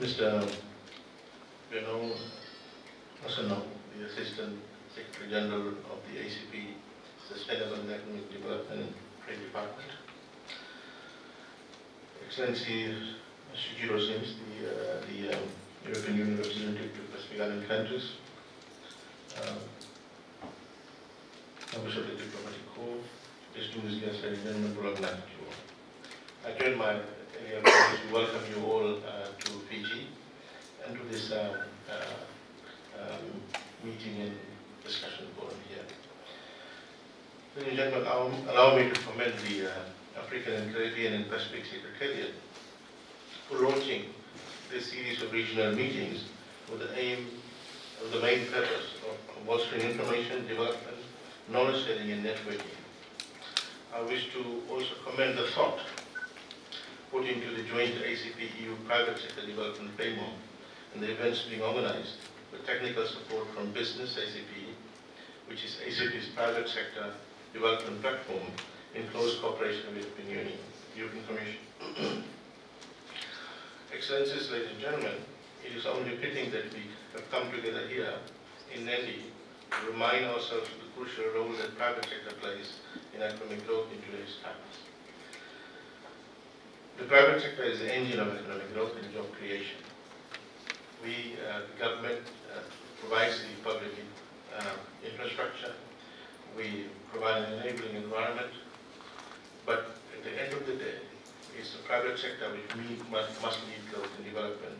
Mr. Viwanou Gnassounou, the Assistant Secretary General of the ACP Sustainable and Economic Development and Trade Department. Excellency Sujiro Seam, the, uh, the um, European Union representative to Pacific Island countries, um, members of the diplomatic corps, distinguished guests, and gentlemen. I join my colleagues to welcome you all uh, to Fiji and to this um, uh, um, meeting and discussion forum here. Ladies and gentlemen, allow, allow me to commend the uh, African and Caribbean and Pacific Secretariat for launching this series of regional meetings with the aim of the main purpose of bolstering information, development, knowledge sharing and networking. I wish to also commend the thought put into the joint ACP-EU private sector development framework and the events being organized with technical support from Business ACP, which is ACP's private sector development platform in close cooperation with the Union, European Commission. Excellencies, ladies and gentlemen, it is only fitting that we have come together here in Nadi to remind ourselves of the crucial role that the private sector plays in economic growth in today's times. The private sector is the engine of economic growth and job creation. We, uh, the government, uh, provides the public uh, infrastructure. We provide an enabling environment. But at the end of the day, it's the private sector which need, must, must lead growth and development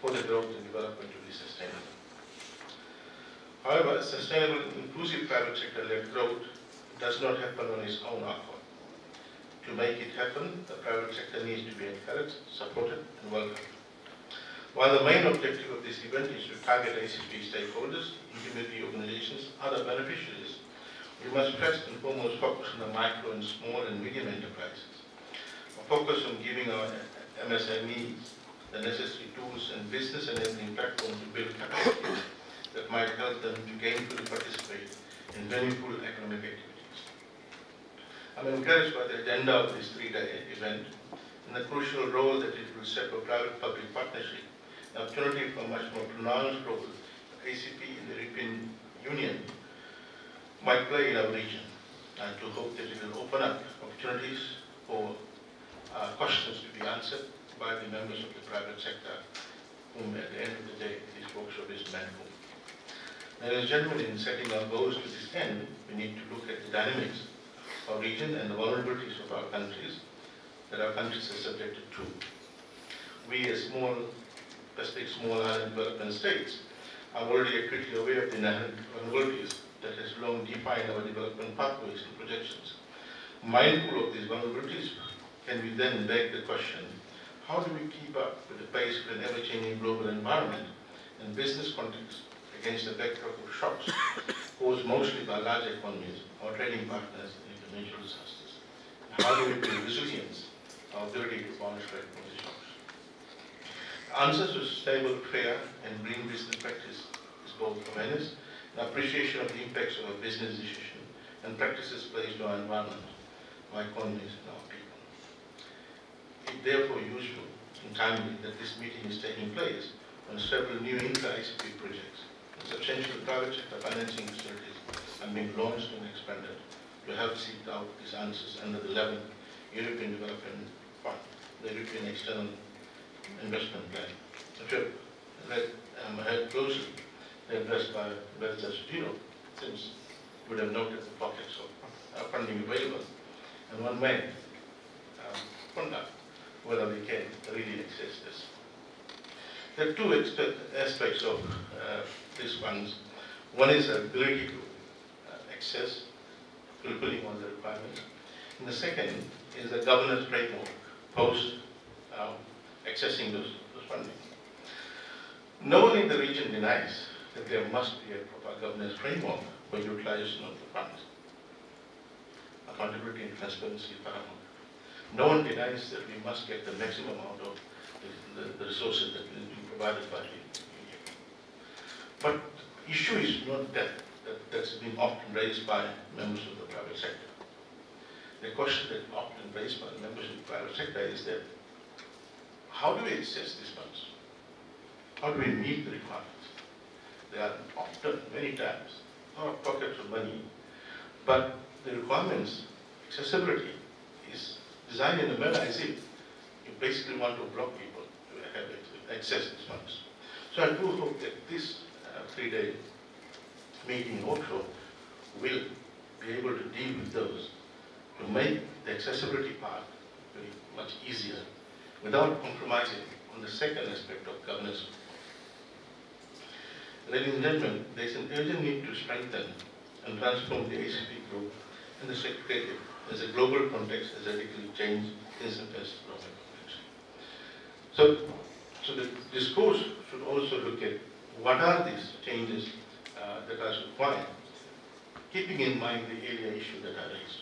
for the growth and development to be sustainable. However, sustainable, inclusive private sector-led growth does not happen on its own accord. To make it happen, the private sector needs to be encouraged, supported, and welcomed. While the main objective of this event is to target ACP stakeholders, intermediary organizations, other beneficiaries, we must first and foremost focus on the micro and small and medium enterprises A focus on giving our MSMEs the necessary tools and business enabling platforms to build capacity that might help them to gainfully participate in meaningful economic activities. I'm encouraged by the agenda of this three-day event and the crucial role that it will set for private-public partnership, an opportunity for much more pronounced role of ACP in the European Union might play in our region, and to hope that it will open up opportunities for uh, questions to be answered by the members of the private sector, whom at the end of the day this workshop is meant for. Ladies and gentlemen, in setting our goals to this end, we need to look at the dynamics of our region and the vulnerabilities of our countries that our countries are subjected to. We as small, Pacific small island development states are already acutely aware of the vulnerabilities that has long defined our development pathways and projections. Mindful of these vulnerabilities, can we then beg the question, how do we keep up with the pace of an ever-changing global environment and business context against the backdrop of shocks caused mostly by large economies, or trading partners, in international disasters? How do we build resilience, our ability to bounce back from shocks? The answer to sustainable, fair, and green business practice is both awareness and appreciation of the impacts of a business decision and practices placed on our environment, our economies, and our people. It's therefore useful and timely that this meeting is taking place on several new intra-ICP projects. Substantial private sector financing facilities are being launched and expanded to help seek out these answers under the 11th European Development Fund, the European External Investment Plan. If you read, um, heard closely the address by Berta Sutino, since would have noted the pockets of uh, funding available. And one may um, conduct whether we can really access this. There are two aspects of uh, these funds. One is the ability to uh, access, fulfilling all the requirements. And the second is the governance framework post um, accessing those, those funding. No one in the region denies that there must be a proper governance framework for utilization of the funds. Accountability and transparency paramount. No one denies that we must get the maximum amount of the, the, resources that will be provided by the. But the issue is not that, that that's been often raised by members of the private sector. The question that often raised by members of the private sector is that how do we assess these funds? how do we meet the requirements? There are often, many times, of pockets of money, but the requirements, accessibility, is designed in a manner as if you basically want to block people to have access to funds. So I do hope that this uh, three-day meeting workshop will be able to deal with those to make the accessibility part very much easier without compromising on the second aspect of governance. Ladies and gentlemen, there is an urgent need to strengthen and transform the ACP group and the Secretariat as a global context has radically changed the first Lomé Convention. So, so the discourse should also look at what are these changes uh, that are required, keeping in mind the area issue that I raised.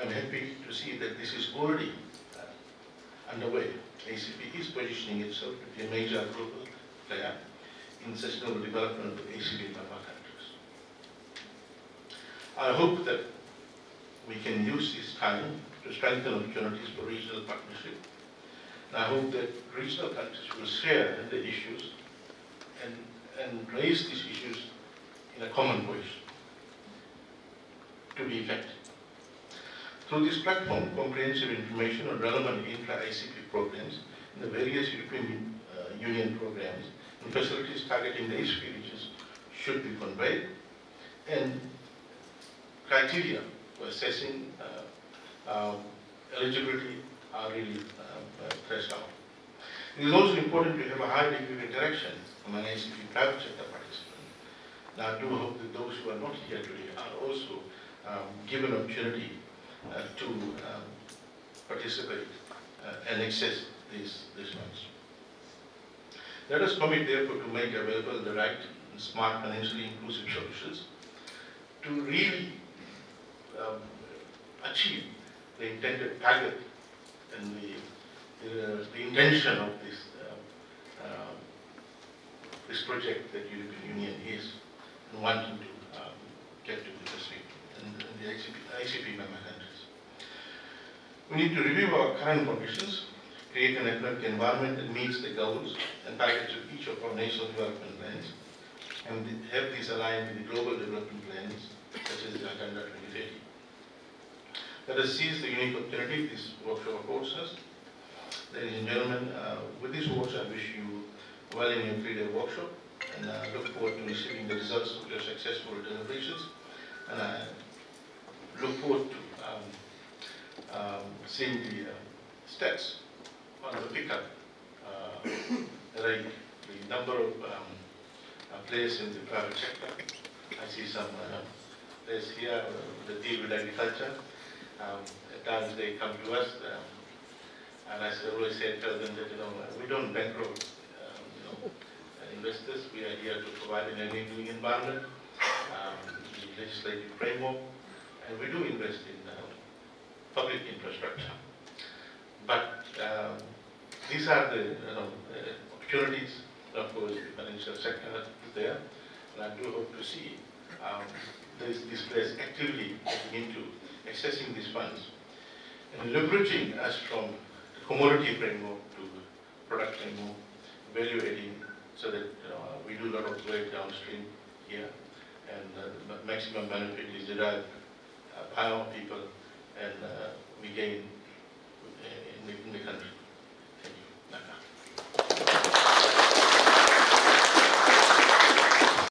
I'm happy to see that this is already uh, underway. ACP is positioning itself to be a major global player in sustainable development of ACP member countries. I hope that we can use this time to strengthen opportunities for regional partnership. And I hope that regional countries will share the issues and, and raise these issues in a common voice to be effective. Through this platform, comprehensive information on relevant intra-ICP programs in the various European Union programs and facilities targeting the ICP regions should be conveyed and criteria for assessing uh, um, eligibility are really uh, fleshed out. It is also important to have a high degree of interaction among ICP private sector participants. Now I do hope that those who are not here today are also um, given opportunity uh, to um, participate uh, and access these, these funds. Let us commit therefore to make available the right and smart financially inclusive solutions to really um, achieve the intended target and the, the, the intention of this, uh, uh, this project that European Union is wanting to um, get to the state and, and the ICP, ICP member countries. We need to review our current conditions, create an economic environment that meets the goals and targets of each of our national development plans, and have these aligned with the global development plans, such as the Agenda 2030. Let us seize the unique opportunity this workshop affords us. Ladies and gentlemen, uh, with this workshop, I wish you well in your three-day workshop, and I uh, look forward to receiving the results of your successful deliberations, and I look forward to um, um, seeing the uh, stats on the pickup uh, rate, the number of um, uh, players in the private sector. I see some uh, players here that deal with agriculture. Um, at times they come to us, um, and I always say, tell them that, you know, we don't bankroll, um, investors. We are here to provide an enabling environment, um, the legislative framework, and we do invest in uh, public infrastructure. But um, these are the you know, uh, opportunities, of course, the financial sector is there, and I do hope to see um, this, this place actively getting into accessing these funds and leveraging us from the commodity framework to product framework, value adding, so that you know, we do a lot of work downstream here, and uh, maximum benefit is derived uh, by our people, and uh, we gain